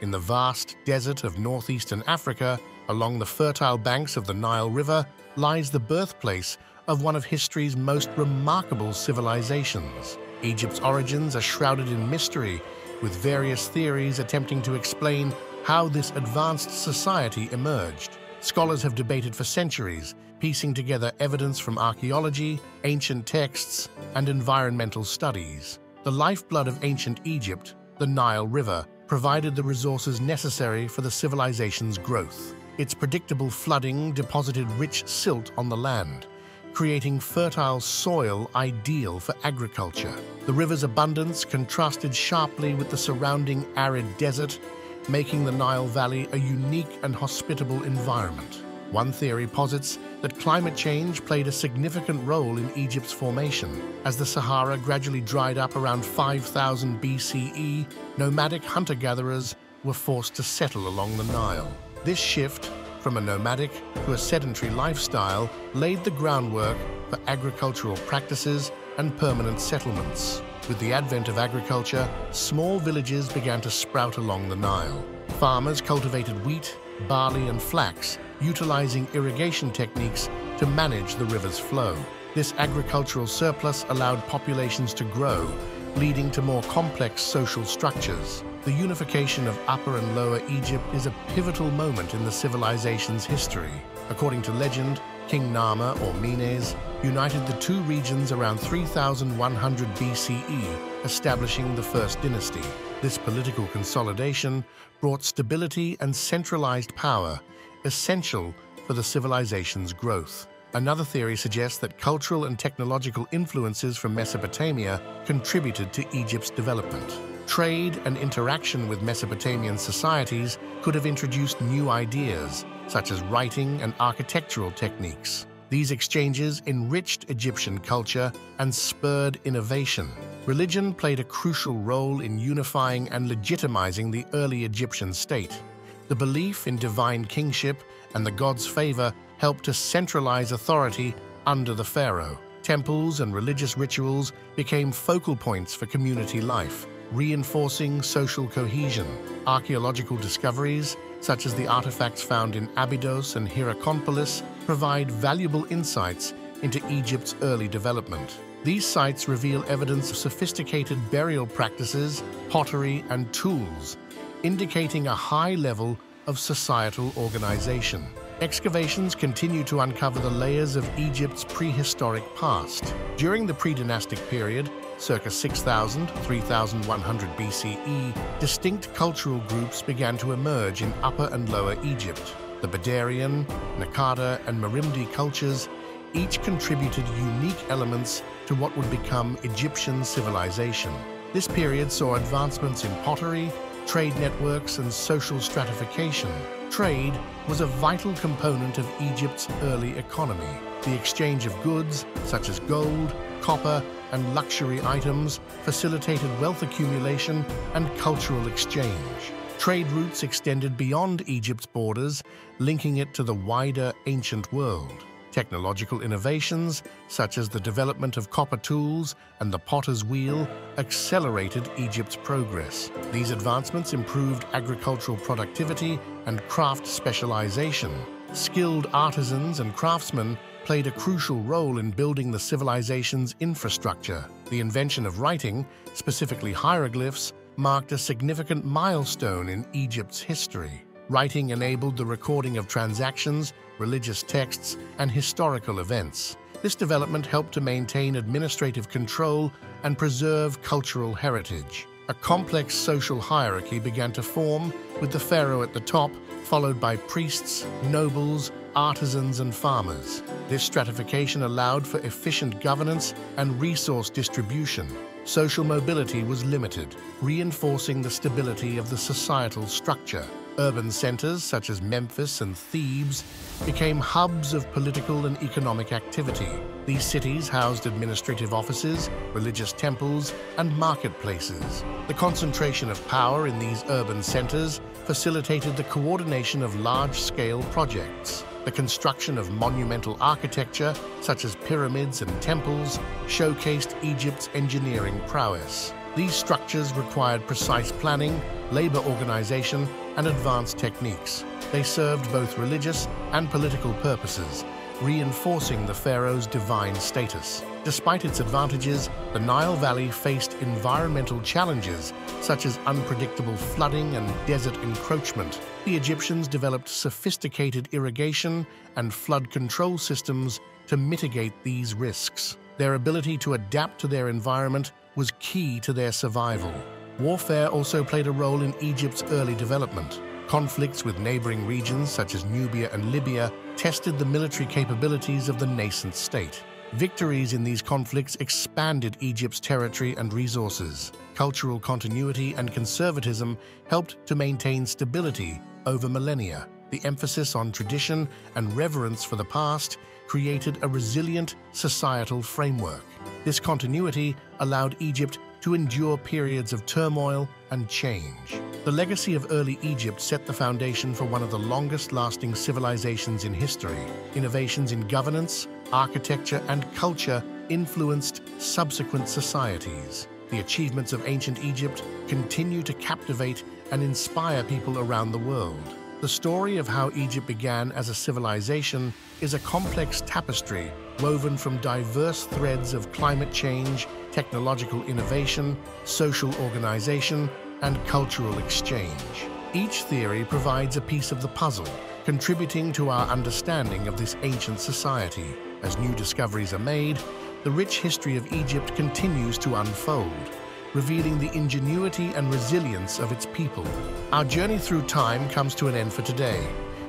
In the vast desert of northeastern Africa, along the fertile banks of the Nile River, lies the birthplace of one of history's most remarkable civilizations. Egypt's origins are shrouded in mystery, with various theories attempting to explain how this advanced society emerged. Scholars have debated for centuries, piecing together evidence from archaeology, ancient texts, and environmental studies. The lifeblood of ancient Egypt, the Nile River, provided the resources necessary for the civilization's growth. Its predictable flooding deposited rich silt on the land, creating fertile soil ideal for agriculture. The river's abundance contrasted sharply with the surrounding arid desert, making the Nile Valley a unique and hospitable environment. One theory posits that climate change played a significant role in Egypt's formation. As the Sahara gradually dried up around 5000 BCE, nomadic hunter-gatherers were forced to settle along the Nile. This shift from a nomadic to a sedentary lifestyle laid the groundwork for agricultural practices and permanent settlements. With the advent of agriculture, small villages began to sprout along the Nile. Farmers cultivated wheat, barley and flax, utilizing irrigation techniques to manage the river's flow. This agricultural surplus allowed populations to grow, leading to more complex social structures. The unification of Upper and Lower Egypt is a pivotal moment in the civilization's history. According to legend, King Narmer, or Menes, united the two regions around 3100 BCE, establishing the First Dynasty. This political consolidation brought stability and centralized power, essential for the civilization's growth. Another theory suggests that cultural and technological influences from Mesopotamia contributed to Egypt's development. Trade and interaction with Mesopotamian societies could have introduced new ideas, such as writing and architectural techniques. These exchanges enriched Egyptian culture and spurred innovation. Religion played a crucial role in unifying and legitimizing the early Egyptian state. The belief in divine kingship and the god's favor helped to centralize authority under the pharaoh. Temples and religious rituals became focal points for community life, reinforcing social cohesion. Archaeological discoveries, such as the artifacts found in Abydos and Hierakonpolis, provide valuable insights into Egypt's early development. These sites reveal evidence of sophisticated burial practices, pottery, and tools, indicating a high level of societal organization. Excavations continue to uncover the layers of Egypt's prehistoric past. During the pre-dynastic period, circa 6000-3100 BCE, distinct cultural groups began to emerge in Upper and Lower Egypt. The Badarian, Nakada, and Merimde cultures each contributed unique elements to what would become Egyptian civilization. This period saw advancements in pottery, trade networks, and social stratification. Trade was a vital component of Egypt's early economy. The exchange of goods, such as gold, copper, and luxury items, facilitated wealth accumulation and cultural exchange. Trade routes extended beyond Egypt's borders, linking it to the wider ancient world. Technological innovations, such as the development of copper tools and the potter's wheel, accelerated Egypt's progress. These advancements improved agricultural productivity and craft specialization. Skilled artisans and craftsmen played a crucial role in building the civilization's infrastructure. The invention of writing, specifically hieroglyphs, marked a significant milestone in Egypt's history. Writing enabled the recording of transactions, religious texts, and historical events. This development helped to maintain administrative control and preserve cultural heritage. A complex social hierarchy began to form, with the pharaoh at the top, followed by priests, nobles, artisans, and farmers. This stratification allowed for efficient governance and resource distribution, social mobility was limited, reinforcing the stability of the societal structure. Urban centers such as Memphis and Thebes became hubs of political and economic activity. These cities housed administrative offices, religious temples, and marketplaces. The concentration of power in these urban centers facilitated the coordination of large-scale projects. The construction of monumental architecture, such as pyramids and temples, showcased Egypt's engineering prowess. These structures required precise planning, labor organization, and advanced techniques. They served both religious and political purposes, reinforcing the pharaoh's divine status. Despite its advantages, the Nile Valley faced environmental challenges such as unpredictable flooding and desert encroachment. The Egyptians developed sophisticated irrigation and flood control systems to mitigate these risks. Their ability to adapt to their environment was key to their survival. Warfare also played a role in Egypt's early development. Conflicts with neighboring regions such as Nubia and Libya tested the military capabilities of the nascent state. Victories in these conflicts expanded Egypt's territory and resources. Cultural continuity and conservatism helped to maintain stability over millennia. The emphasis on tradition and reverence for the past created a resilient societal framework. This continuity allowed Egypt to endure periods of turmoil and change. The legacy of early Egypt set the foundation for one of the longest-lasting civilizations in history. Innovations in governance, architecture, and culture influenced subsequent societies. The achievements of ancient Egypt continue to captivate and inspire people around the world. The story of how Egypt began as a civilization is a complex tapestry woven from diverse threads of climate change, technological innovation, social organization, and cultural exchange. Each theory provides a piece of the puzzle, contributing to our understanding of this ancient society. As new discoveries are made, the rich history of Egypt continues to unfold, revealing the ingenuity and resilience of its people. Our journey through time comes to an end for today.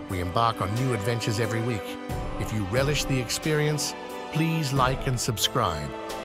We embark on new adventures every week. If you relish the experience, please like and subscribe.